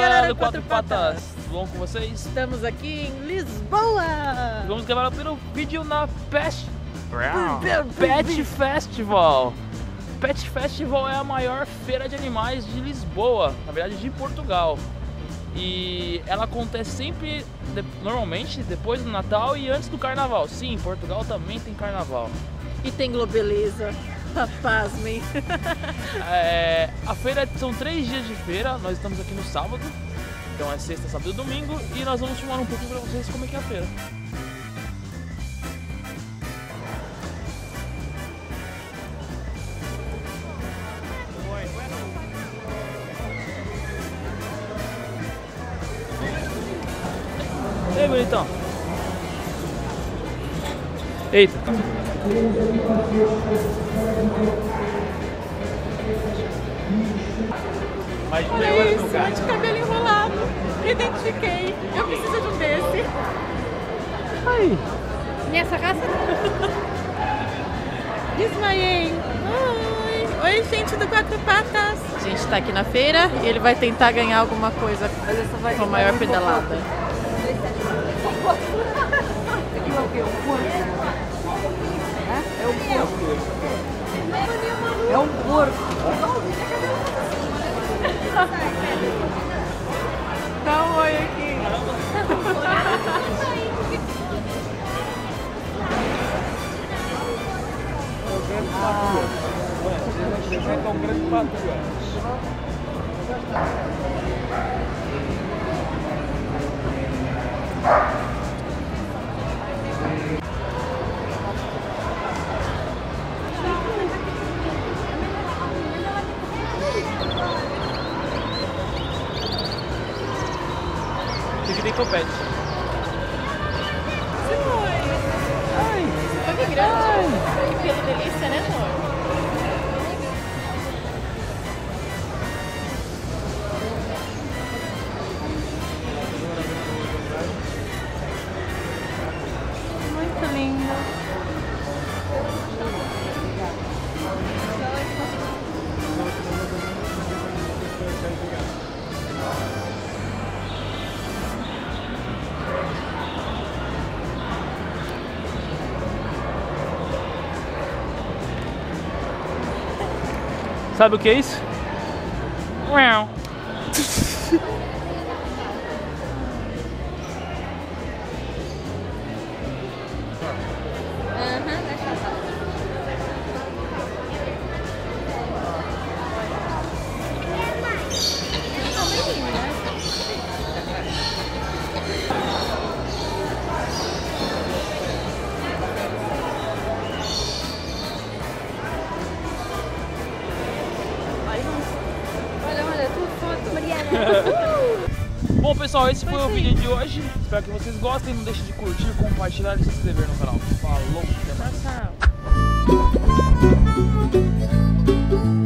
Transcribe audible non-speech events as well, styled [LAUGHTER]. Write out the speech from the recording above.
galera do Quatro Patas, tudo bom com vocês? Estamos aqui em Lisboa! Vamos gravar o primeiro vídeo na Pest... Pet Festival. Pet Festival é a maior feira de animais de Lisboa, na verdade de Portugal. E ela acontece sempre, normalmente, depois do Natal e antes do Carnaval. Sim, Portugal também tem Carnaval. E tem Globeleza. [LAUGHS] Pasmem. é, a feira são três dias de feira, nós estamos aqui no sábado, então é sexta, sábado e domingo, e nós vamos filmar um pouquinho pra vocês como é que é a feira. E aí, bonitão? Eita! Mas Olha isso, de cabelo enrolado. Identifiquei. Eu preciso de um desse. Ai. Nessa raça? Desmaiei. Oi. Oi, gente do Quatro Patas. A gente tá aqui na feira e ele vai tentar ganhar alguma coisa com a maior pedalada. [LAUGHS] É um porco. Dá um oi aqui. Ah. Representa um grande patrão. Que Sabe o que é isso? Uau. [LAUGHS] Bom pessoal, esse foi, foi o vídeo de hoje. Espero que vocês gostem. Não deixe de curtir, compartilhar e se inscrever no canal. Falou, até mais. Tchau, tchau.